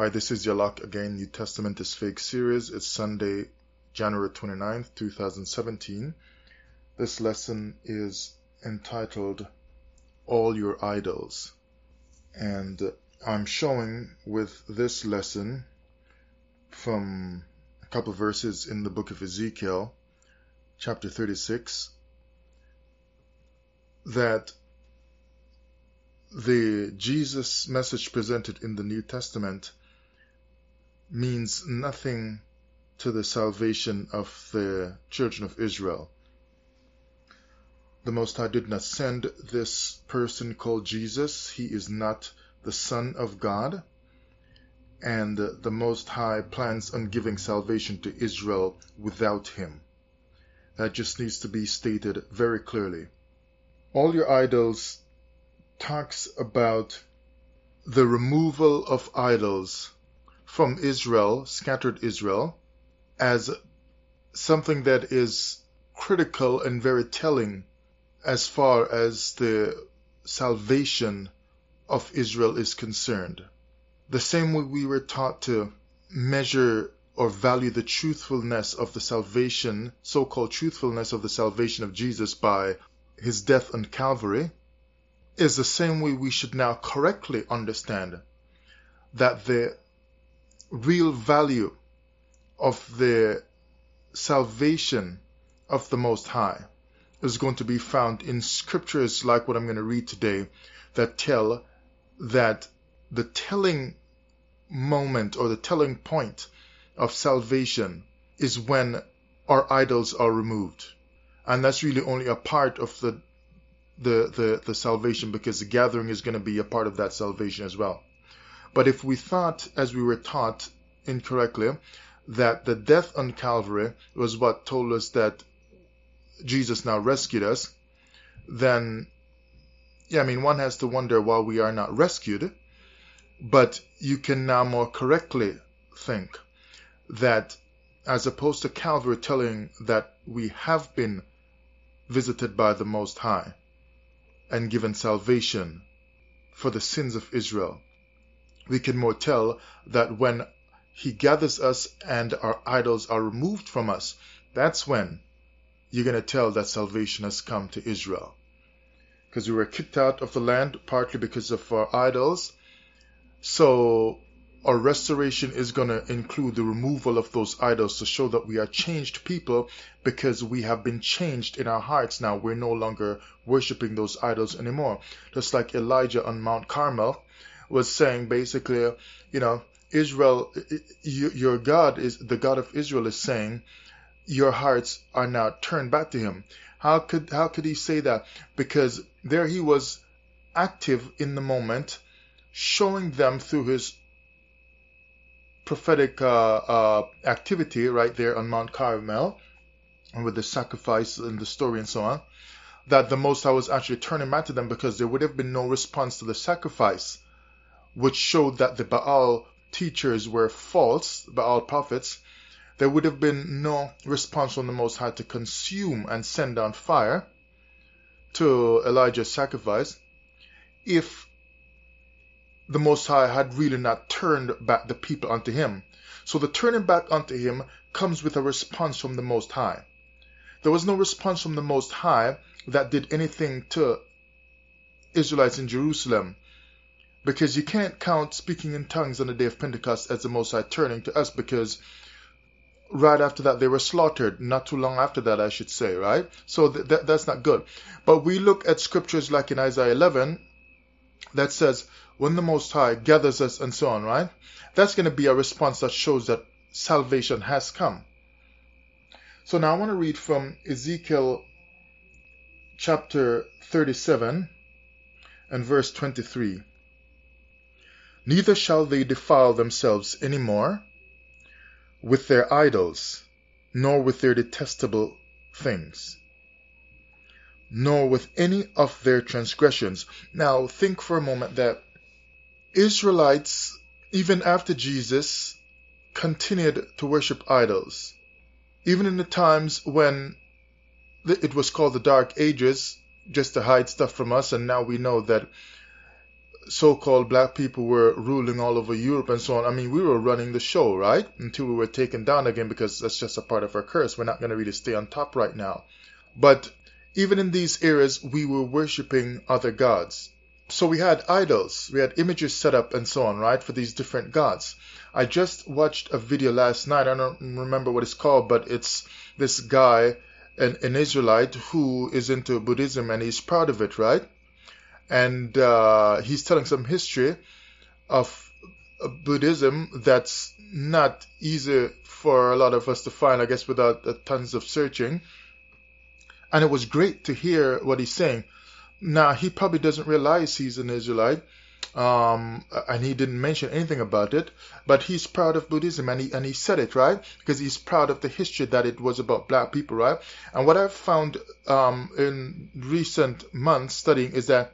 Hi, this is Yalak again, New Testament is Fake series. It's Sunday, January 29th, 2017. This lesson is entitled All Your Idols. And I'm showing with this lesson from a couple verses in the book of Ezekiel, chapter 36, that the Jesus message presented in the New Testament means nothing to the salvation of the children of Israel. The Most High did not send this person called Jesus. He is not the Son of God. And the Most High plans on giving salvation to Israel without him. That just needs to be stated very clearly. All your idols talks about the removal of idols from Israel, scattered Israel, as something that is critical and very telling as far as the salvation of Israel is concerned. The same way we were taught to measure or value the truthfulness of the salvation, so called truthfulness of the salvation of Jesus by his death on Calvary, is the same way we should now correctly understand that the real value of the salvation of the Most High is going to be found in scriptures like what I'm going to read today that tell that the telling moment or the telling point of salvation is when our idols are removed. And that's really only a part of the the, the, the salvation because the gathering is going to be a part of that salvation as well. But if we thought, as we were taught incorrectly, that the death on Calvary was what told us that Jesus now rescued us, then, yeah, I mean, one has to wonder why we are not rescued. But you can now more correctly think that as opposed to Calvary telling that we have been visited by the Most High and given salvation for the sins of Israel, we can more tell that when He gathers us and our idols are removed from us, that's when you're going to tell that salvation has come to Israel. Because we were kicked out of the land partly because of our idols. So our restoration is going to include the removal of those idols to show that we are changed people because we have been changed in our hearts now. We're no longer worshiping those idols anymore. Just like Elijah on Mount Carmel was saying basically, you know, Israel, your God is the God of Israel is saying, your hearts are now turned back to Him. How could how could He say that? Because there He was active in the moment, showing them through His prophetic uh, uh, activity right there on Mount Carmel, and with the sacrifice and the story and so on, that the Most High was actually turning back to them because there would have been no response to the sacrifice, which showed that the Baal teachers were false, Baal prophets, there would have been no response from the Most High to consume and send down fire to Elijah's sacrifice if the Most High had really not turned back the people unto him. So the turning back unto him comes with a response from the Most High. There was no response from the Most High that did anything to Israelites in Jerusalem because you can't count speaking in tongues on the day of Pentecost as the Most High turning to us because right after that they were slaughtered. Not too long after that i should say right? So th- th- that's not good. But we look at scriptures like in isaiah 11 that says when the most high gathers us and so on right? That's going to be a response that shows that salvation has come. So now i want to read from ezekiel chapter 37 and verse 23 neither shall they defile themselves any more with their idols, nor with their detestable things, nor with any of their transgressions. Now, think for a moment that Israelites, even after Jesus, continued to worship idols. Even in the times when it was called the Dark Ages, just to hide stuff from us, and now we know that so-called black people were ruling all over Europe and so on. I mean, we were running the show, right? Until we were taken down again because that's just a part of our curse. We're not going to really stay on top right now. But even in these eras, we were worshiping other gods. So we had idols, we had images set up and so on, right, for these different gods. I just watched a video last night. I don't remember what it's called, but it's this guy, an, an Israelite, who is into Buddhism and he's proud of it, right? And uh, he's telling some history of Buddhism that's not easy for a lot of us to find, I guess, without uh, tons of searching. And it was great to hear what he's saying. Now, he probably doesn't realize he's an Israelite, um, and he didn't mention anything about it, but he's proud of Buddhism, and he, and he said it, right? Because he's proud of the history that it was about black people, right? And what I've found um, in recent months studying is that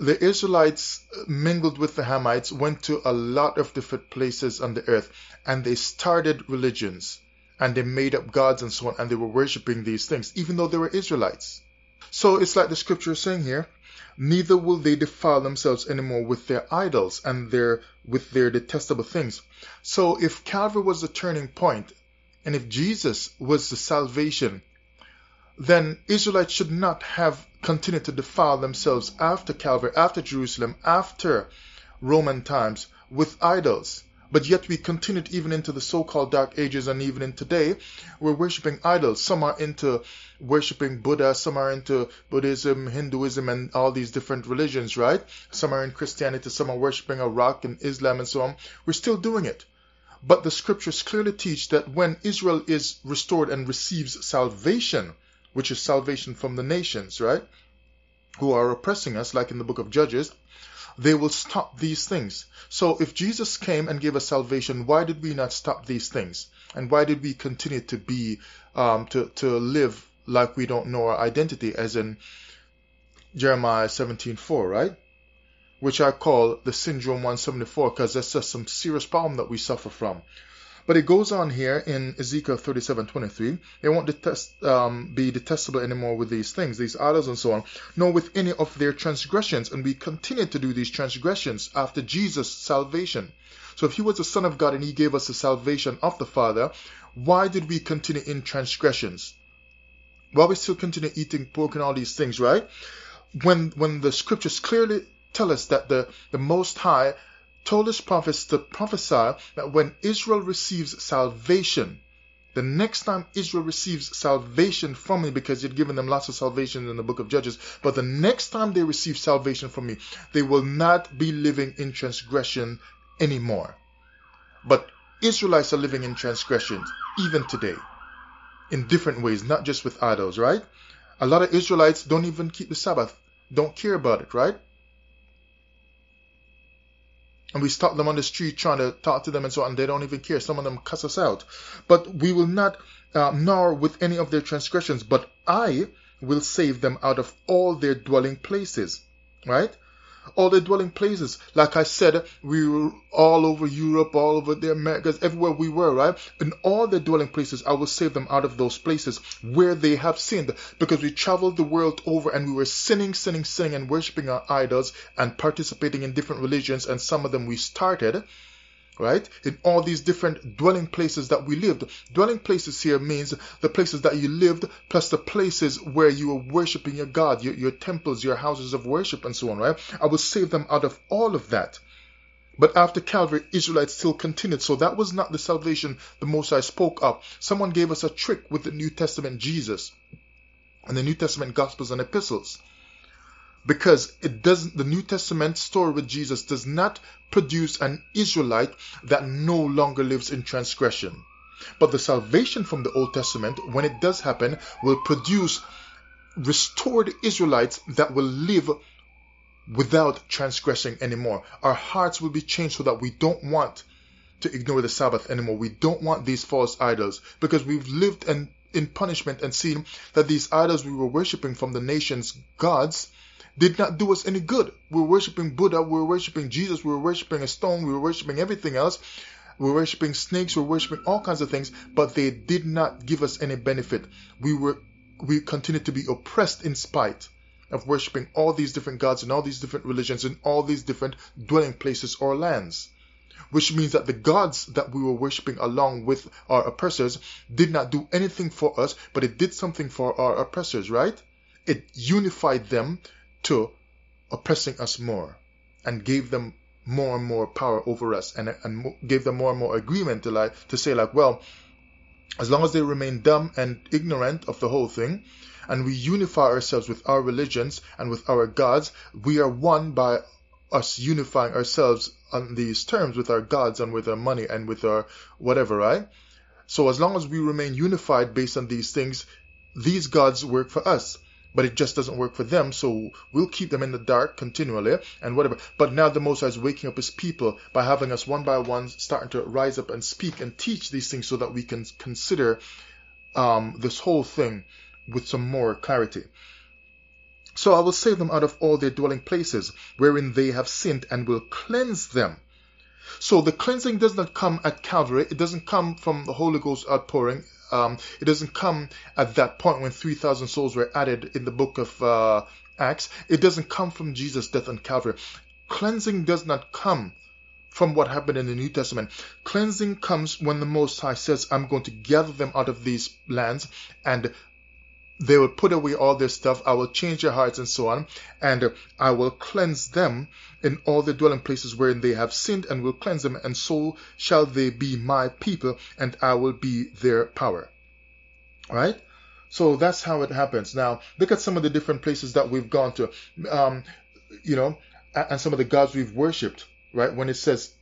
the Israelites mingled with the Hamites, went to a lot of different places on the earth, and they started religions, and they made up gods and so on, and they were worshiping these things, even though they were Israelites. So it's like the scripture is saying here, neither will they defile themselves anymore with their idols and their with their detestable things. So if Calvary was the turning point, and if Jesus was the salvation, then Israelites should not have continued to defile themselves after Calvary, after Jerusalem, after Roman times with idols. But yet we continued even into the so-called dark ages and even in today, we're worshiping idols. Some are into worshiping Buddha, some are into Buddhism, Hinduism, and all these different religions, right? Some are in Christianity, some are worshiping a rock in Islam and so on. We're still doing it. But the scriptures clearly teach that when Israel is restored and receives salvation, which is salvation from the nations, right? Who are oppressing us, like in the book of Judges, they will stop these things. So if Jesus came and gave us salvation, why did we not stop these things? And why did we continue to be, um, to, to live like we don't know our identity, as in Jeremiah 17:4, right? Which I call the syndrome 174, because that's just some serious problem that we suffer from. But it goes on here in Ezekiel 37:23. They won't detest, um, be detestable anymore with these things, these idols and so on, nor with any of their transgressions. And we continue to do these transgressions after Jesus' salvation. So if he was the Son of God and he gave us the salvation of the Father, why did we continue in transgressions? Why we still continue eating pork and all these things, right? When when the scriptures clearly tell us that the, the Most High told his prophets to prophesy that when Israel receives salvation, the next time Israel receives salvation from me, because you'd given them lots of salvation in the book of Judges, but the next time they receive salvation from me, they will not be living in transgression anymore. But Israelites are living in transgressions even today, in different ways, not just with idols, right? A lot of Israelites don't even keep the Sabbath, don't care about it, right? And we stop them on the street trying to talk to them and so on. They don't even care. Some of them cuss us out. But we will not uh, nor with any of their transgressions, but I will save them out of all their dwelling places. Right? All the dwelling places. Like I said, we were all over Europe, all over the Americas, everywhere we were, right? In all the dwelling places, I will save them out of those places where they have sinned because we traveled the world over and we were sinning, sinning, sinning and worshiping our idols and participating in different religions and some of them we started right? In all these different dwelling places that we lived. Dwelling places here means the places that you lived plus the places where you were worshiping your God, your, your temples, your houses of worship, and so on, right? I will save them out of all of that. But after Calvary, Israelites still continued. So that was not the salvation the Most High spoke of. Someone gave us a trick with the New Testament Jesus and the New Testament Gospels and Epistles because it doesn't the New Testament story with Jesus does not produce an Israelite that no longer lives in transgression. But the salvation from the Old Testament, when it does happen, will produce restored Israelites that will live without transgressing anymore. Our hearts will be changed so that we don't want to ignore the Sabbath anymore. We don't want these false idols because we've lived in, in punishment and seen that these idols we were worshipping from the nation's gods did not do us any good. We were worshiping Buddha, we were worshiping Jesus, we were worshiping a stone, we were worshiping everything else. We were worshiping snakes, we were worshiping all kinds of things, but they did not give us any benefit. We were we continued to be oppressed in spite. of worshiping all these different gods and all these different religions and all these different dwelling places or lands. Which means that the gods that we were worshiping along with our oppressors did not do anything for us, but it did something for our oppressors, right? It unified them to oppressing us more and gave them more and more power over us and, and gave them more and more agreement to like to say like well as long as they remain dumb and ignorant of the whole thing and we unify ourselves with our religions and with our gods we are one by us unifying ourselves on these terms with our gods and with our money and with our whatever right? So as long as we remain unified based on these things these gods work for us but it just doesn't work for them. So we'll keep them in the dark continually and whatever. But now the Most High is waking up His people by having us one by one starting to rise up and speak and teach these things so that we can consider um, this whole thing with some more clarity. So I will save them out of all their dwelling places wherein they have sinned and will cleanse them. So the cleansing does not come at Calvary. It doesn't come from the Holy Ghost outpouring um, it doesn't come at that point when 3,000 souls were added in the book of uh, Acts. It doesn't come from Jesus' death on Calvary. Cleansing does not come from what happened in the New Testament. Cleansing comes when the Most High says, I'm going to gather them out of these lands and they will put away all their stuff. I will change their hearts and so on. And I will cleanse them in all the dwelling places wherein they have sinned and will cleanse them. And so shall they be my people and I will be their power. Right? So that's how it happens. Now, look at some of the different places that we've gone to, um, you know, and some of the gods we've worshipped, right? When it says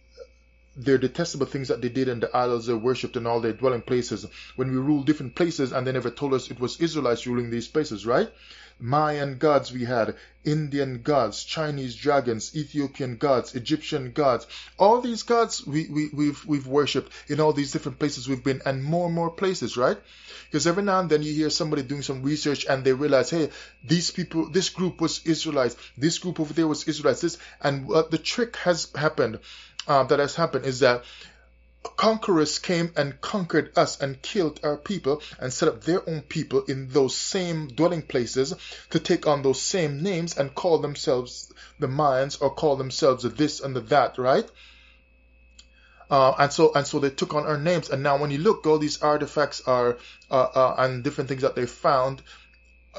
their detestable things that they did and the idols they worshipped in all their dwelling places. When we ruled different places and they never told us it was Israelites ruling these places, right? Mayan gods we had, Indian gods, Chinese dragons, Ethiopian gods, Egyptian gods. All these gods we, we, we've, we've worshipped in all these different places we've been and more and more places, right? Because every now and then you hear somebody doing some research and they realize, hey, these people, this group was Israelites, this group over there was Israelites, this, and what the trick has happened uh, that has happened is that conquerors came and conquered us and killed our people and set up their own people in those same dwelling places to take on those same names and call themselves the Mayans or call themselves this and the that, right? Uh, and so and so they took on our names. And now when you look, all these artifacts are uh, uh, and different things that they found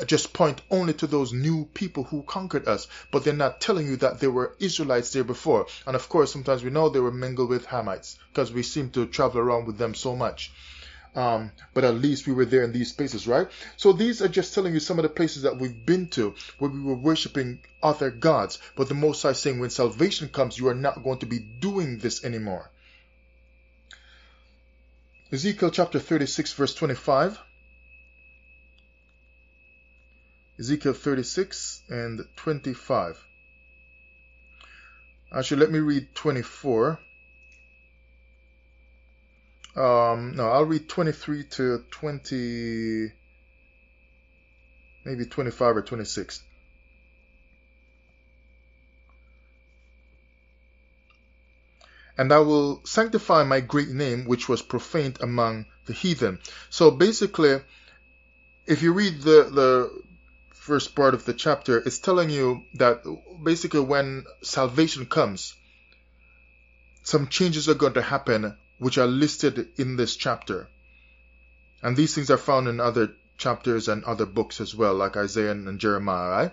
just point only to those new people who conquered us, but they're not telling you that there were Israelites there before. And of course, sometimes we know they were mingled with Hamites because we seem to travel around with them so much. Um, but at least we were there in these places, right? So these are just telling you some of the places that we've been to where we were worshiping other gods. But the Most High saying when salvation comes, you are not going to be doing this anymore. Ezekiel chapter 36, verse 25. Ezekiel 36 and 25. Actually, let me read 24. Um, no, I'll read 23 to 20, maybe 25 or 26. And I will sanctify my great name, which was profaned among the heathen. So basically, if you read the, the first part of the chapter, is telling you that basically when salvation comes, some changes are going to happen which are listed in this chapter. And these things are found in other chapters and other books as well, like Isaiah and Jeremiah, right?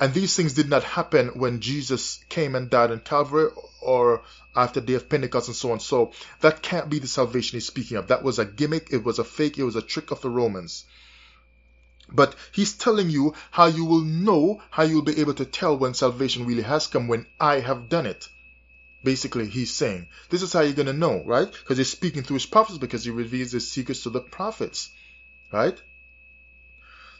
And these things did not happen when Jesus came and died on Calvary or after the day of Pentecost and so on. So that can't be the salvation he's speaking of. That was a gimmick, it was a fake, it was a trick of the Romans. But he's telling you how you will know, how you'll be able to tell when salvation really has come when I have done it. Basically, he's saying, this is how you're going to know, right? Because he's speaking through his prophets because he reveals his secrets to the prophets, right?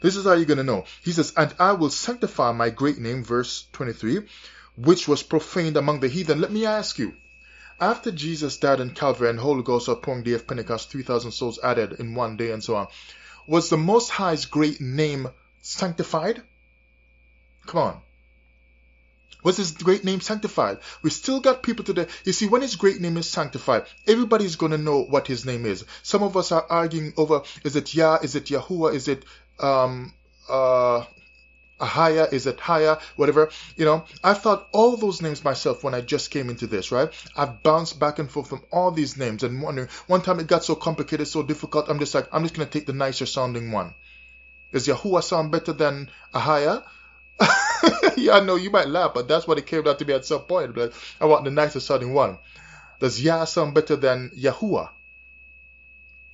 This is how you're going to know. He says, and I will sanctify my great name, verse 23, which was profaned among the heathen. Let me ask you, after Jesus died in Calvary and Holy Ghost outpouring day of Pentecost, 3,000 souls added in one day and so on, was the Most High's great name sanctified? Come on. Was his great name sanctified? We still got people today. You see, when his great name is sanctified, everybody's going to know what his name is. Some of us are arguing over is it Yah, is it Yahuwah, is it um, uh, Ahaya, is it Haya, whatever. You know, I thought all those names myself when I just came into this, right? I've bounced back and forth from all these names and wondering. One time it got so complicated, so difficult. I'm just like, I'm just gonna take the nicer sounding one. Does Yahuwah sound better than Ahaya? yeah, I know you might laugh, but that's what it came down to me at some point. But I want the nicer sounding one. Does Yah sound better than Yahuwah?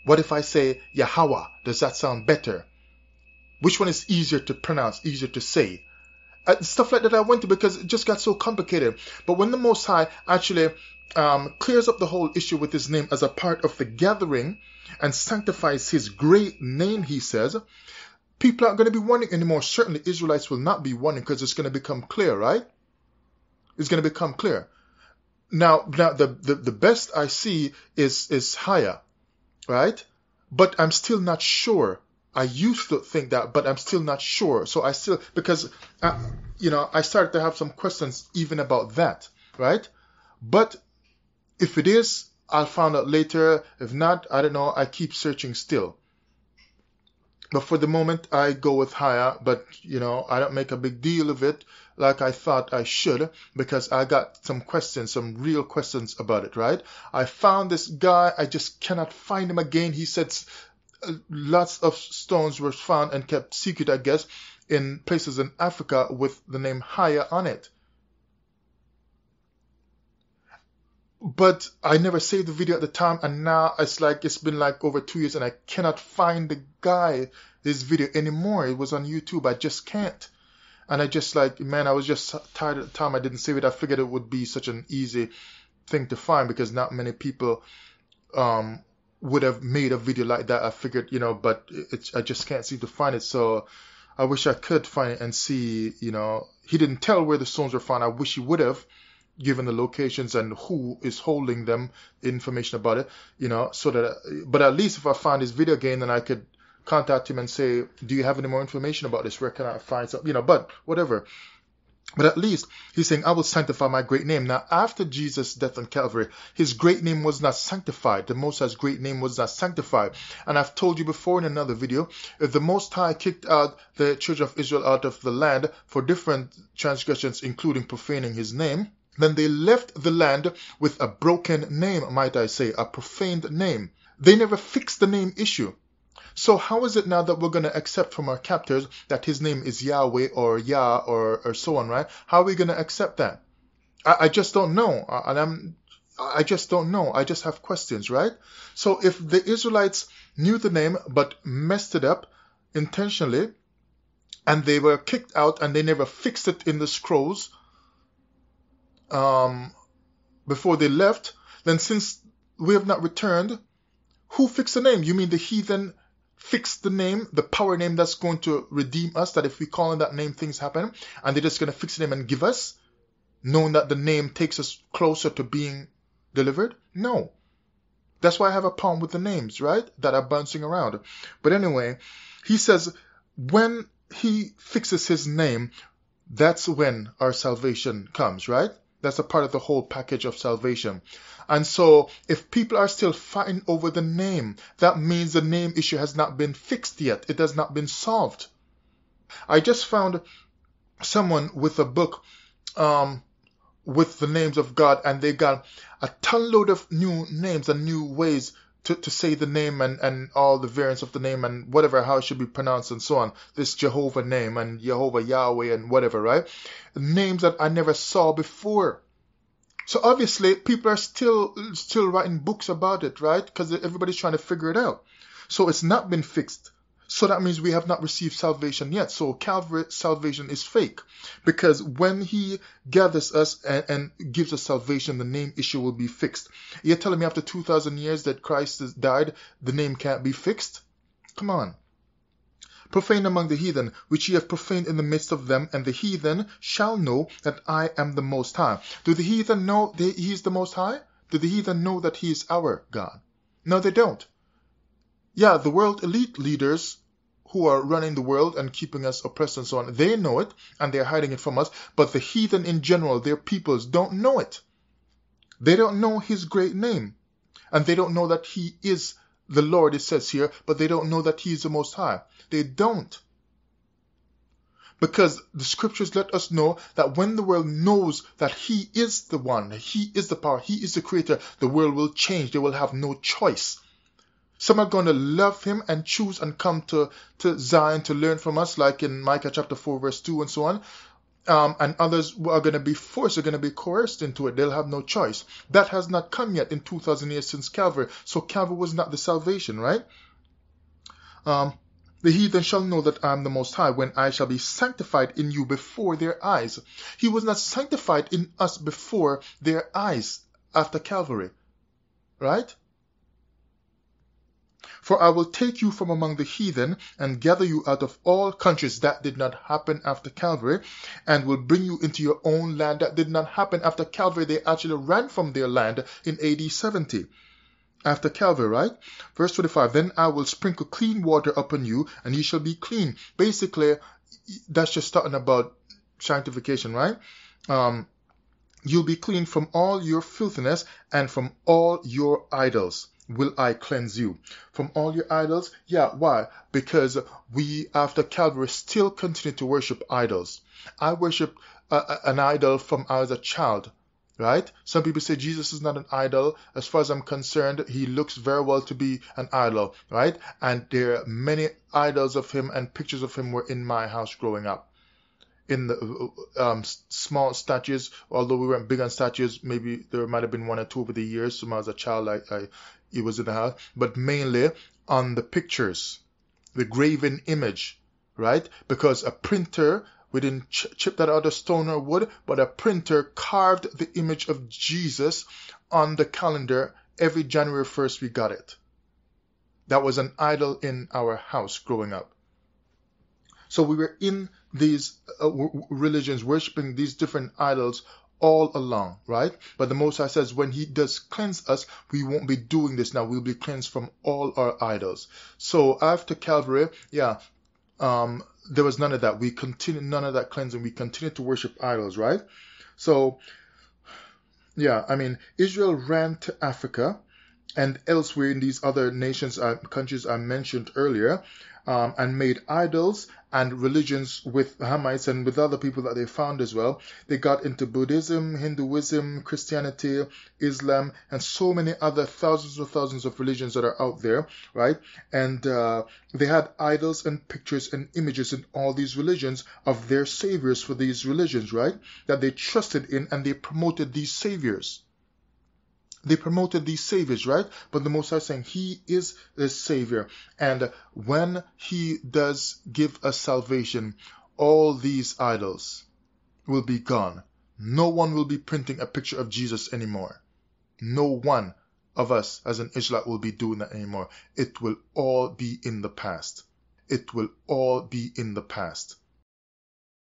What if I say Yahweh? Does that sound better? Which one is easier to pronounce, easier to say? Uh, stuff like that I went to because it just got so complicated. But when the Most High actually um, clears up the whole issue with his name as a part of the gathering and sanctifies his great name, he says, people aren't going to be wondering anymore. Certainly, Israelites will not be wondering because it's going to become clear, right? It's going to become clear. Now, now the, the, the best I see is is Haya, right? But I'm still not sure I used to think that, but I'm still not sure. So I still, because, uh, you know, I started to have some questions even about that, right? But if it is, I'll find out later. If not, I don't know. I keep searching still. But for the moment, I go with Haya, but, you know, I don't make a big deal of it like I thought I should because I got some questions, some real questions about it, right? I found this guy. I just cannot find him again. He said lots of stones were found and kept secret, I guess, in places in Africa with the name Haya on it. But I never saved the video at the time, and now it's like it's been like over two years, and I cannot find the guy, this video anymore. It was on YouTube. I just can't. And I just like, man, I was just tired at the time I didn't save it. I figured it would be such an easy thing to find because not many people um, would have made a video like that. I figured, you know, but it's I just can't seem to find it. So I wish I could find it and see, you know, he didn't tell where the stones were found. I wish he would have given the locations and who is holding them, information about it, you know, so that, but at least if I find his video again, then I could contact him and say, do you have any more information about this? Where can I find some, you know, but whatever. But at least he's saying, I will sanctify my great name. Now, after Jesus' death on Calvary, his great name was not sanctified. The Most High's great name was not sanctified. And I've told you before in another video, if the Most High kicked out the children of Israel out of the land for different transgressions, including profaning his name, then they left the land with a broken name, might I say, a profaned name. They never fixed the name issue. So how is it now that we're going to accept from our captors that his name is Yahweh or Yah or, or so on, right? How are we going to accept that? I, I just don't know. And I'm, I just don't know. I just have questions, right? So if the Israelites knew the name but messed it up intentionally, and they were kicked out and they never fixed it in the scrolls um, before they left, then since we have not returned, who fixed the name? You mean the heathen fix the name, the power name that's going to redeem us, that if we call in that name, things happen, and they're just going to fix the name and give us, knowing that the name takes us closer to being delivered? No. That's why I have a problem with the names, right? That are bouncing around. But anyway, he says, when he fixes his name, that's when our salvation comes, right? That's a part of the whole package of salvation. And so if people are still fighting over the name, that means the name issue has not been fixed yet. It has not been solved. I just found someone with a book um, with the names of God, and they got a ton load of new names and new ways to, to say the name and, and all the variants of the name and whatever, how it should be pronounced and so on. This Jehovah name and Jehovah Yahweh and whatever, right? Names that I never saw before. So obviously people are still still writing books about it, right? Because everybody's trying to figure it out. So it's not been fixed. So that means we have not received salvation yet. So Calvary salvation is fake. Because when he gathers us and, and, gives us salvation, the name issue will be fixed. You're telling me after 2,000 years that Christ has died, the name can't be fixed? Come on profane among the heathen, which ye have profaned in the midst of them, and the heathen shall know that I am the Most High. Do the heathen know that He is the Most High? Do the heathen know that He is our God? No, they don't. Yeah, the world elite leaders who are running the world and keeping us oppressed and so on, they know it and they're hiding it from us, but the heathen in general, their peoples, don't know it. They don't know His great name, and they don't know that He is the Lord, it says here, but they don't know that He is the Most High. They don't. Because the scriptures let us know that when the world knows that He is the one, He is the power, He is the creator, the world will change. They will have no choice. Some are going to love him and choose and come to, to Zion to learn from us, like in Micah chapter 4, verse 2, and so on. Um, and others are going to be forced, are going to be coerced into it. They'll have no choice. That has not come yet in 2,000 years since Calvary. So Calvary was not the salvation, right? Um, the heathen shall know that I am the Most High when I shall be sanctified in you before their eyes. He was not sanctified in us before their eyes after Calvary, right? For I will take you from among the heathen and gather you out of all countries. That did not happen after Calvary, and will bring you into your own land. That did not happen after Calvary. They actually ran from their land in AD 70 after Calvary, right? Verse 25, then I will sprinkle clean water upon you, and you shall be clean. Basically, that's just talking about sanctification, right? Um, you'll be clean from all your filthiness and from all your idols will I cleanse you from all your idols? Yeah, why? Because we, after Calvary, still continue to worship idols. I worship an idol from I was a child, right? Some people say Jesus is not an idol. As far as I'm concerned, he looks very well to be an idol, right? And there are many idols of him and pictures of him were in my house growing up in the um, small statues. Although we weren't big on statues, maybe there might have been one or two over the years. So was a child, I, I it was in house, but mainly on the pictures, the graven image, right? Because a printer we didn't ch- chip that out of stone or wood, but a printer carved the image of Jesus on the calendar every January 1st. We got it. That was an idol in our house growing up. So we were in these uh, religions, worshiping these different idols all along, right? But the Most High says when He does cleanse us, we won't be doing this now. We'll be cleansed from all our idols. So after Calvary, yeah, um, there was none of that. We continue none of that cleansing. We continue to worship idols, right? So, yeah, I mean, Israel ran to Africa and elsewhere in these other nations, uh, countries I mentioned earlier, um, and made idols and religions with Hamites and with other people that they found as well. They got into Buddhism, Hinduism, Christianity, Islam, and so many other thousands and thousands of religions that are out there, right? And uh, they had idols and pictures and images in all these religions of their saviors for these religions, right? That they trusted in and they promoted these saviors they promoted these saviors, right? But the Most High saying He is the Savior. And when He does give us salvation, all these idols will be gone. No one will be printing a picture of Jesus anymore. No one of us as an Israelite will be doing that anymore. It will all be in the past. It will all be in the past.